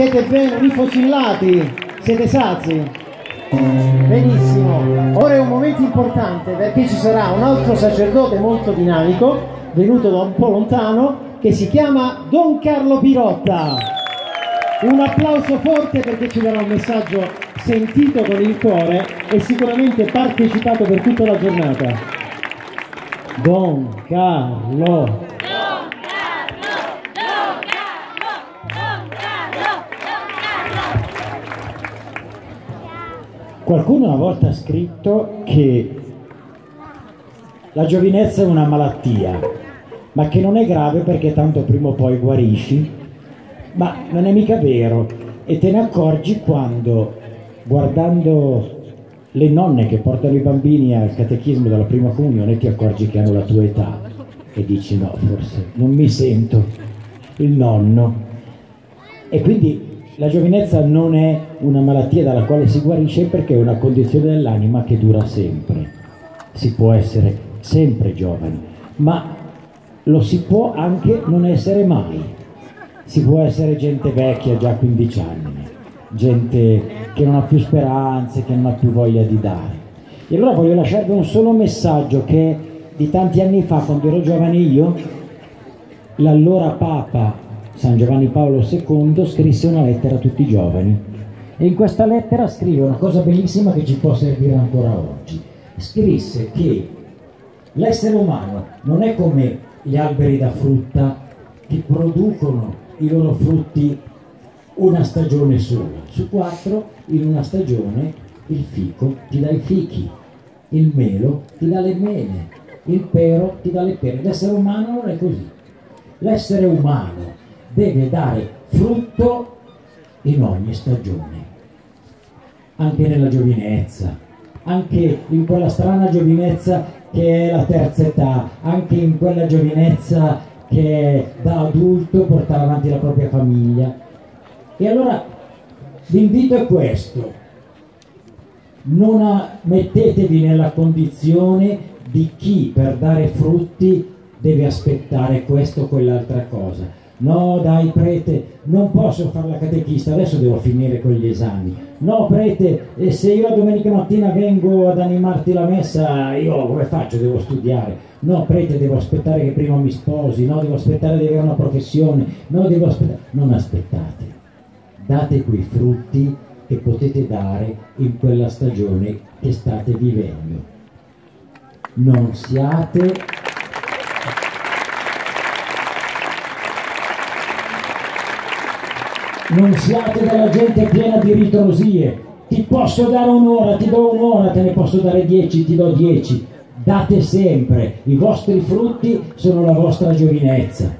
Siete ben rifocillati? Siete sazi? Benissimo, ora è un momento importante perché ci sarà un altro sacerdote molto dinamico, venuto da un po' lontano, che si chiama Don Carlo Pirotta. Un applauso forte perché ci darà un messaggio sentito con il cuore e sicuramente partecipato per tutta la giornata. Don Carlo. Qualcuno una volta ha scritto che la giovinezza è una malattia, ma che non è grave perché tanto prima o poi guarisci, ma non è mica vero e te ne accorgi quando guardando le nonne che portano i bambini al catechismo della prima comunione ti accorgi che hanno la tua età e dici no, forse non mi sento il nonno. E quindi la giovinezza non è una malattia dalla quale si guarisce perché è una condizione dell'anima che dura sempre. Si può essere sempre giovani, ma lo si può anche non essere mai. Si può essere gente vecchia già a 15 anni, gente che non ha più speranze, che non ha più voglia di dare. E allora voglio lasciarvi un solo messaggio che di tanti anni fa, quando ero giovane io, l'allora Papa San Giovanni Paolo II scrisse una lettera a tutti i giovani e in questa lettera scrive una cosa bellissima che ci può servire ancora oggi. Scrisse che l'essere umano non è come gli alberi da frutta che producono i loro frutti una stagione sola. Su quattro, in una stagione, il fico ti dà i fichi, il melo ti dà le mele, il pero ti dà le pere. L'essere umano non è così. L'essere umano deve dare frutto in ogni stagione, anche nella giovinezza, anche in quella strana giovinezza che è la terza età, anche in quella giovinezza che da adulto portare avanti la propria famiglia. E allora l'invito è questo, non mettetevi nella condizione di chi per dare frutti deve aspettare questo o quell'altra cosa No, dai prete, non posso fare la catechista, adesso devo finire con gli esami. No, prete, se io la domenica mattina vengo ad animarti la messa, io come faccio? Devo studiare. No, prete, devo aspettare che prima mi sposi, no, devo aspettare di avere una professione, no, devo aspettare. Non aspettate, date quei frutti che potete dare in quella stagione che state vivendo. Non siate non siate della gente piena di ritrosie. Ti posso dare un'ora, ti do un'ora, te ne posso dare dieci, ti do dieci. Date sempre, i vostri frutti sono la vostra giovinezza.